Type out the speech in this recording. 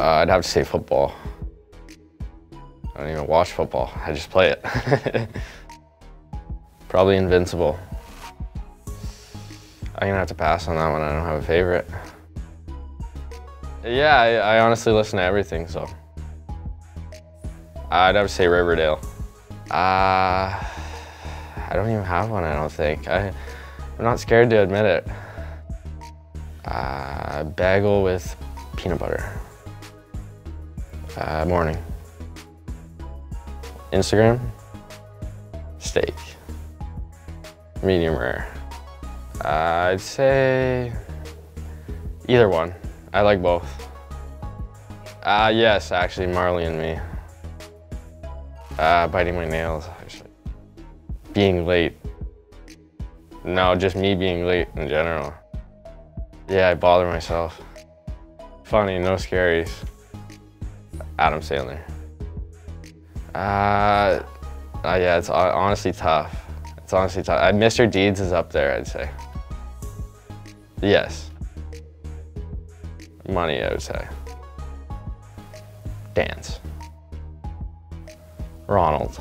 I'd have to say football. I don't even watch football. I just play it. Probably Invincible. I'm gonna have to pass on that one. I don't have a favorite. Yeah, I, I honestly listen to everything, so. I'd have to say Riverdale. Uh, I don't even have one, I don't think. I, I'm not scared to admit it. Uh, bagel with peanut butter. Uh, morning. Instagram, steak. Medium rare. I'd say either one. I like both. Uh, yes, actually, Marley and me. Uh, biting my nails, actually. Being late. No, just me being late in general. Yeah, I bother myself. Funny, no scaries. Adam Sandler. Uh, uh, yeah, it's honestly tough. It's honestly tough. Uh, Mr. Deeds is up there, I'd say. Yes. Money, I would say. Dance. Ronald.